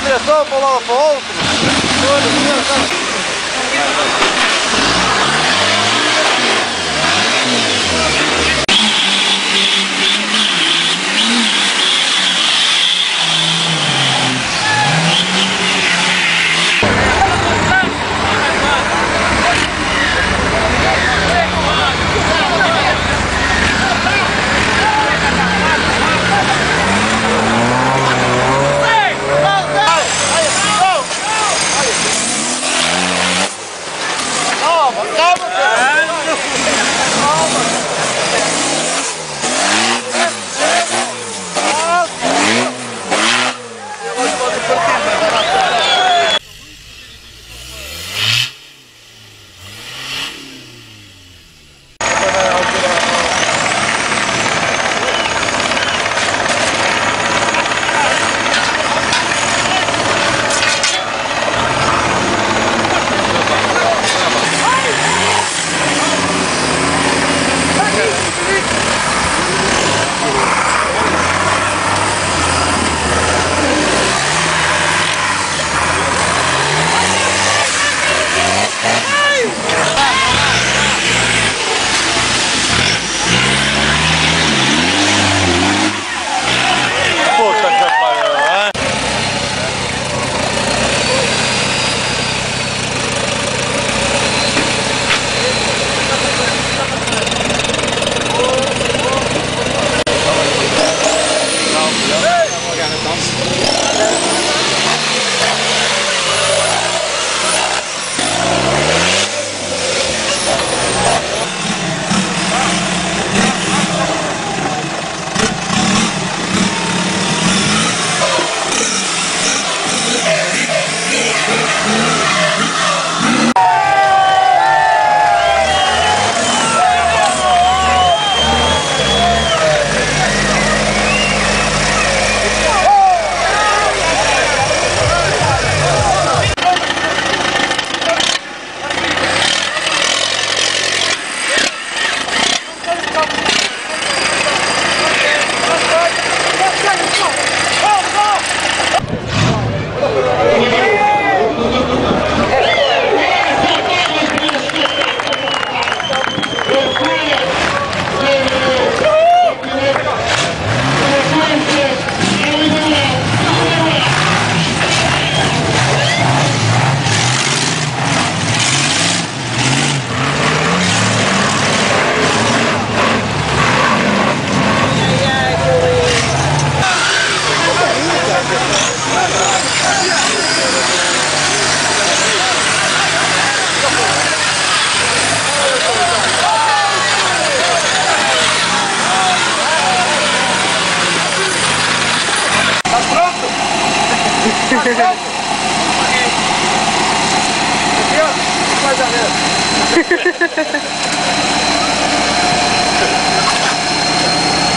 direção lado para outro. Calma,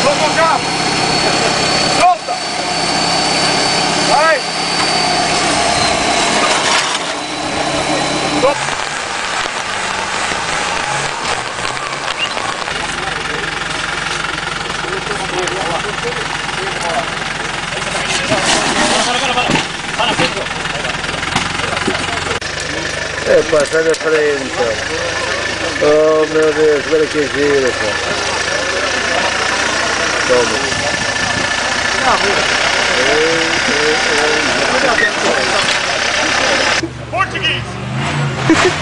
Vamos cá! Solta! Vai! É pá, sai da frente. Oh meu Deus, olha que giro, pá. Toma. Português!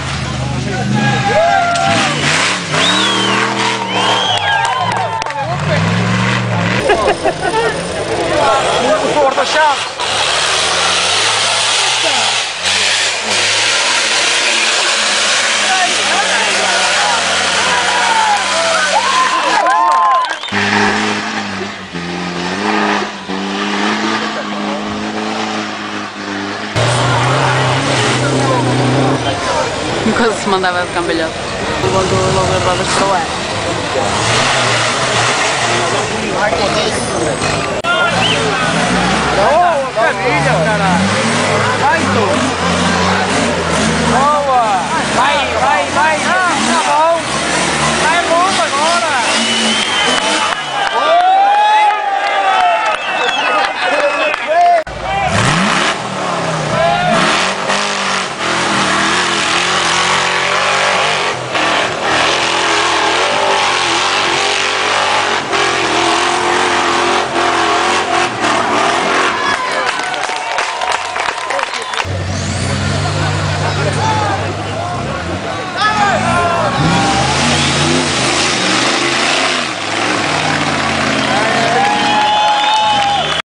O porta-chave! Enquanto se mandava de cambalhota. Levando logo as rodas para o ar. Ô, família, caralho!